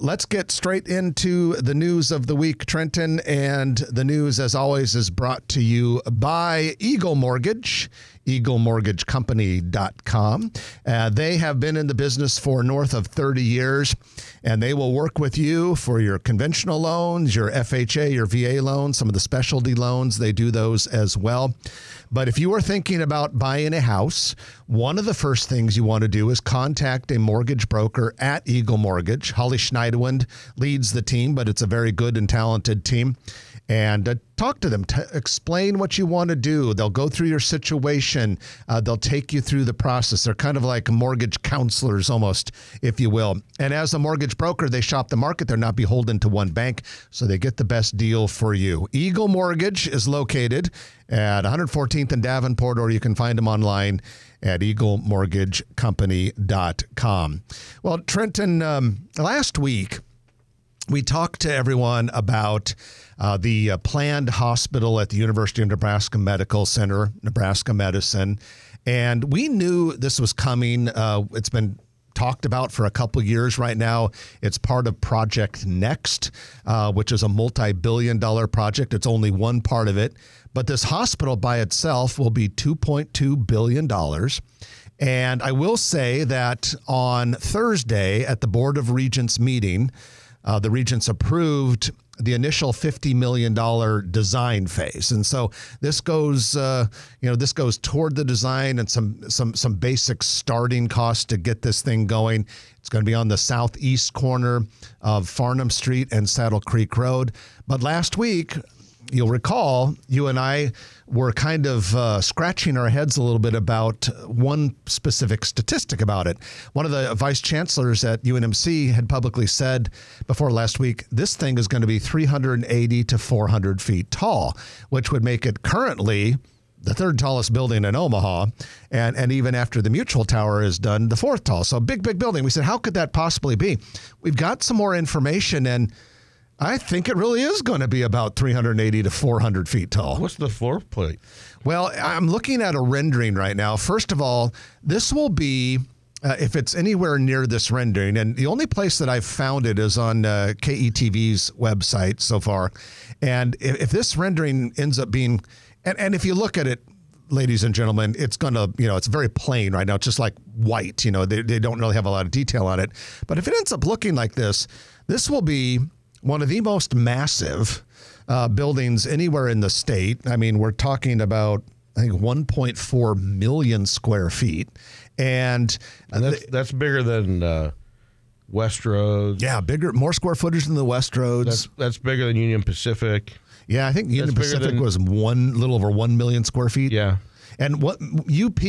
Let's get straight into the news of the week, Trenton. And the news, as always, is brought to you by Eagle Mortgage, eaglemortgagecompany.com. Uh, they have been in the business for north of 30 years, and they will work with you for your conventional loans, your FHA, your VA loans, some of the specialty loans. They do those as well. But if you are thinking about buying a house, one of the first things you want to do is contact a mortgage broker at Eagle Mortgage. Holly Schneiderwind leads the team, but it's a very good and talented team and uh, talk to them. T- explain what you want to do. They'll go through your situation. Uh, they'll take you through the process. They're kind of like mortgage counselors, almost, if you will. And as a mortgage broker, they shop the market. They're not beholden to one bank, so they get the best deal for you. Eagle Mortgage is located at 114th and Davenport, or you can find them online at eaglemortgagecompany.com. Well, Trenton, um, last week we talked to everyone about uh, the uh, planned hospital at the University of Nebraska Medical Center, Nebraska Medicine. And we knew this was coming. Uh, it's been talked about for a couple years right now. It's part of Project Next, uh, which is a multi billion dollar project. It's only one part of it. But this hospital by itself will be $2.2 billion. And I will say that on Thursday at the Board of Regents meeting, uh, the Regents approved the initial $50 million design phase. And so this goes, uh, you know, this goes toward the design and some, some, some basic starting costs to get this thing going. It's going to be on the southeast corner of Farnam Street and Saddle Creek Road. But last week, you'll recall you and I were kind of uh, scratching our heads a little bit about one specific statistic about it. One of the vice chancellors at UNMC had publicly said before last week this thing is going to be 380 to 400 feet tall, which would make it currently the third tallest building in Omaha, and, and even after the Mutual Tower is done, the fourth tall. So, big, big building. We said, how could that possibly be? We've got some more information, and I think it really is going to be about 380 to 400 feet tall. What's the floor plate? Well, I'm looking at a rendering right now. First of all, this will be. Uh, if it's anywhere near this rendering, and the only place that I've found it is on uh, KETV's website so far. And if, if this rendering ends up being, and, and if you look at it, ladies and gentlemen, it's going to, you know, it's very plain right now. It's just like white, you know, they, they don't really have a lot of detail on it. But if it ends up looking like this, this will be one of the most massive uh, buildings anywhere in the state. I mean, we're talking about I think 1.4 million square feet, and, and that's th- that's bigger than uh, Westroads. Yeah, bigger, more square footage than the Westroads. That's that's bigger than Union Pacific. Yeah, I think Union that's Pacific than, was one little over one million square feet. Yeah, and what UP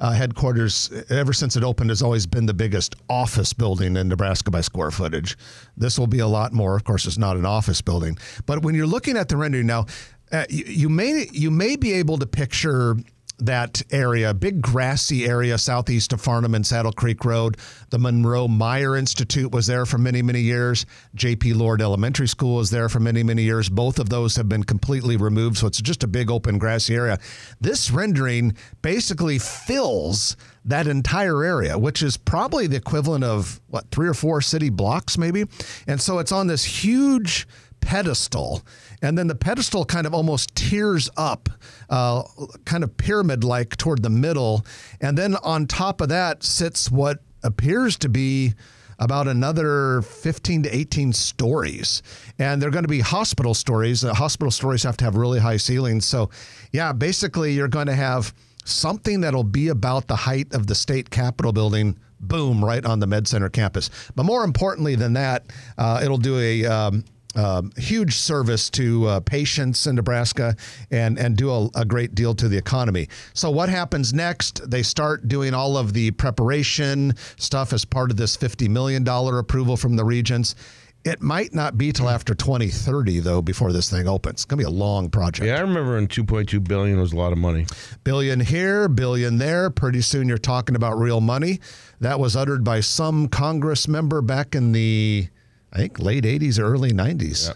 uh, headquarters, ever since it opened, has always been the biggest office building in Nebraska by square footage. This will be a lot more. Of course, it's not an office building, but when you're looking at the rendering now, uh, you, you may you may be able to picture that area, big grassy area southeast of Farnam and Saddle Creek Road. The Munroe Meyer Institute was there for many, many years. J.P. Lord Elementary School was there for many, many years. Both of those have been completely removed, so it's just a big open grassy area. This rendering basically fills that entire area, which is probably the equivalent of what, three or four city blocks, maybe? And so it's on this huge pedestal. And then the pedestal kind of almost tears up, uh, kind of pyramid like toward the middle. And then on top of that sits what appears to be about another 15 to 18 stories. And they're going to be hospital stories. Uh, hospital stories have to have really high ceilings. So, yeah, basically, you're going to have something that'll be about the height of the state capitol building boom right on the med center campus but more importantly than that uh, it'll do a um, um, huge service to uh, patients in Nebraska and and do a, a, great deal to the economy. So what happens next? They start doing all of the preparation stuff as part of this fifty million dollar approval from the regents. It might not be till after 2030 though before this thing opens. It's going to be a long project. Yeah, I remember in 2.2 billion was a lot of money. Billion here, billion there. Pretty soon you're talking about real money. That was uttered by some Congress member back in the I think late 80s or early 90s. Yeah.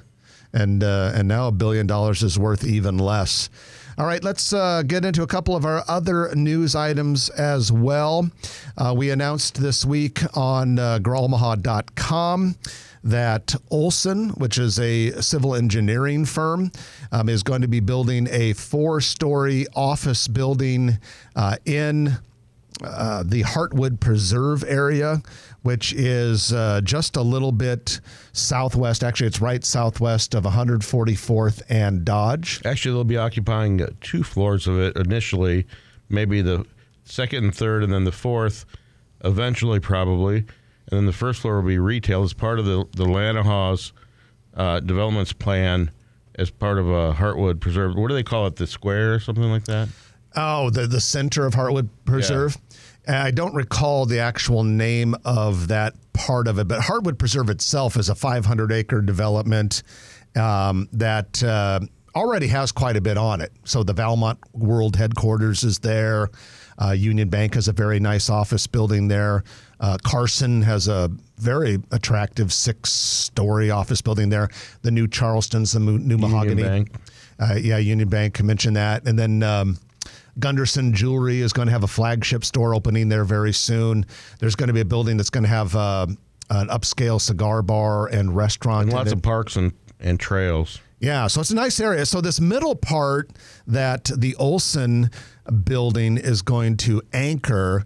And, uh, and now a billion dollars is worth even less. All right, let's uh, get into a couple of our other news items as well. Uh, we announced this week on uh, growomaha.com that Olsson, which is a civil engineering firm, um, is going to be building a four story office building uh, in uh, the Heartwood Preserve area, which is uh, just a little bit southwest. Actually, it's right southwest of 144th and Dodge. Actually, they'll be occupying two floors of it initially, maybe the second and third, and then the fourth, eventually, probably. And then the first floor will be retail as part of the, the Lanoha's uh, developments plan as part of a Heartwood Preserve. What do they call it? The square or something like that? Oh, the the center of Heartwood Preserve. And I don't recall the actual name of that part of it, but Heartwood Preserve itself is a 500 acre development um, that uh, already has quite a bit on it. So the Valmont World headquarters is there. Uh, Union Bank has a very nice office building there. Uh, Carson has a very attractive six story office building there. The new Charleston's the new mahogany. Union Bank. Uh, yeah, Union Bank mentioned that. And then um, Gunderson Jewelry is going to have a flagship store opening there very soon. There's going to be a building that's going to have uh, an upscale cigar bar and restaurant. And lots it. of parks and, and trails. Yeah, so it's a nice area. So this middle part that the Olsson building is going to anchor,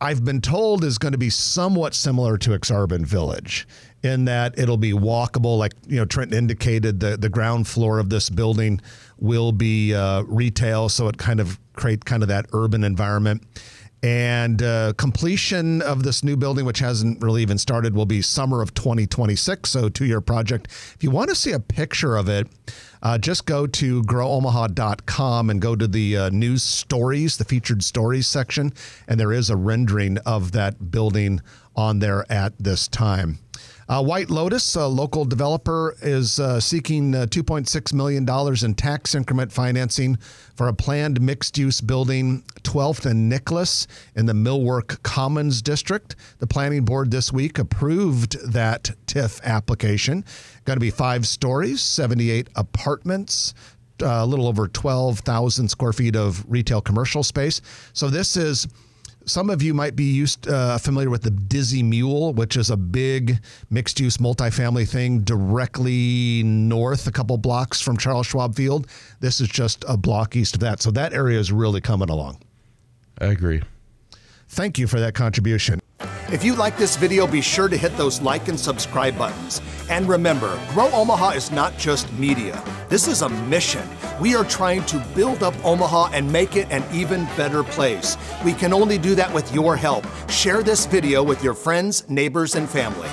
I've been told is going to be somewhat similar to Aksarben Village in that it'll be walkable. Like you know, Trent indicated, the the ground floor of this building will be uh, retail, so it kind of create kind of that urban environment. And uh, completion of this new building, which hasn't really even started, will be summer of 2026. So, two year project. If you want to see a picture of it, uh, just go to growomaha.com and go to the uh, news stories, the featured stories section. And there is a rendering of that building on there at this time. Uh, White Lotus, a local developer, is uh, seeking uh, $2.6 million in tax increment financing for a planned mixed use building, 12th and Nicholas, in the Millwork Commons District. The planning board this week approved that TIF application. Going to be five stories, 78 apartments, uh, a little over 12,000 square feet of retail commercial space. So this is some of you might be used uh, familiar with the Dizzy Mule, which is a big mixed-use multifamily thing directly north, a couple blocks from Charles Schwab Field. This is just a block east of that, so that area is really coming along. I agree. Thank you for that contribution. If you like this video, be sure to hit those like and subscribe buttons. And remember, Grow Omaha is not just media. This is a mission. We are trying to build up Omaha and make it an even better place. We can only do that with your help. Share this video with your friends, neighbors, and family.